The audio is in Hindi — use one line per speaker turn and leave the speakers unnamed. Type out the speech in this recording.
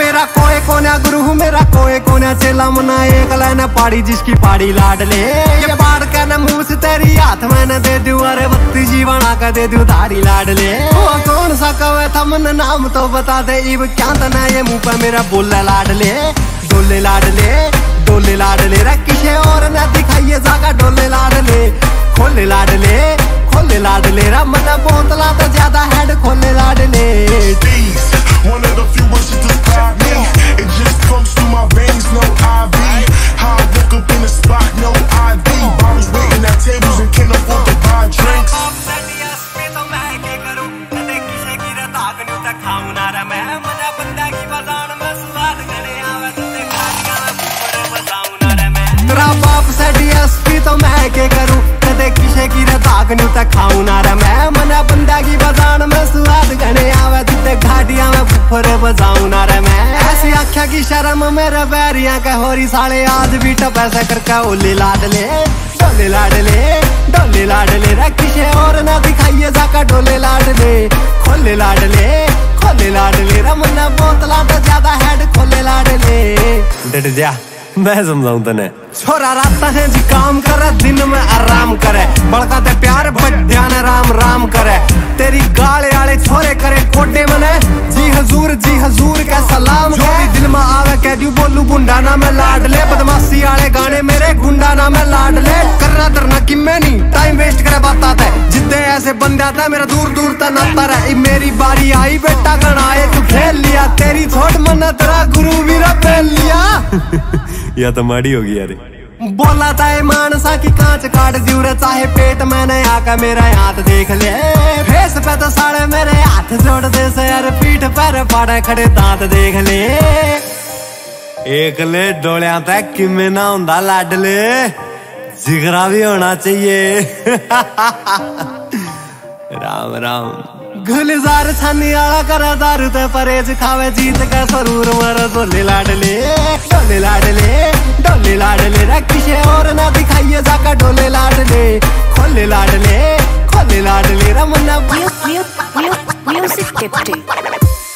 मेरा कोई कोना गुरु, मेरा कोई कोना चेला मना एक लाइन पाड़ी जिसकी पाड़ी लाड ले। ये पाड़ के न से तेरी हाथ में न दे दू अरे बत्ती जीवना का दे दू धारी लाड ले। वो कौन सा कवे था मन नाम तो बता दे, इब क्या तना ये मुँह पे मेरा बोला लाड ले। डोले लाड ले, डोले लाड ले, रे किसे और न दिखाइए, जागा डोले लाड ले। खोले लाड ले, खोले लाड ले, रा मन बोतला तो ज़्यादा हेड खोले लाड ले। के करूँ? कदे किसे की रताक न्यू तक खाऊं ना रे। मैं मना बंदा की बजान, में स्वाद गने आवे तुते घाटियाँ में फुफर बजाऊं ना रे। मैं ऐसी आख्या की शर्म मेरे बैरियाँ का होरी साले आज भी टपैसा करके ओले लाड ले, डोले लाड ले, डोले लाड ले। रे, किसे और ना दिखाइए जाका डोले लाड ले। खोले लाड ले, खोले लाड ले। रे मना बोतला तो ज़्यादा हेड खोले लाड ले। डट जा। मैं समझाऊं तने। छोरा रात है जी काम करे दिन में आराम करे। बड़का ते प्यार ध्यान राम राम करे। तेरी गाले आले छोरे करे कोटे मने। जी हजूर जी हजूर का सलाम जो भी दिल में आवे कह दू बोलू गुंडा ना मैं लाड ले। बदमाशी आले गाने मेरे गुंडा ना मैं लाड ले। करना धरना कि मैं नहीं टाइम वेस्ट करे बात थे जिद्दे ऐसे बंदे आता मेरा दूर दूर तक नाता रहे। मेरी बारी आई बेटा गणाए तू खेल या तो माड़ी होगी यार। बोला चाहे मानसा की कांच काट दियो रे चाहे पेट मैंने आका, मेरा हाथ देख ले। फेस पे तो साड़े मेरे हाथ जोड़ दे से यार पीठ पर पाड़े खड़े दांत देख ले। एक ले डोलिया तक किमे ना हुंदा लाडले, जिगरा भी होना चाहिए। राम राम। गुलजार छानिया कर दारू ते परेज खावे, जीत का सरूर मर डोले लाडले डोले लाडले डोले लाडले रे किसे और ना दिखाइए जाका डोले लाडले, खोले लाडले खोले लाडले, रमना
म्यूज़िक Diptych.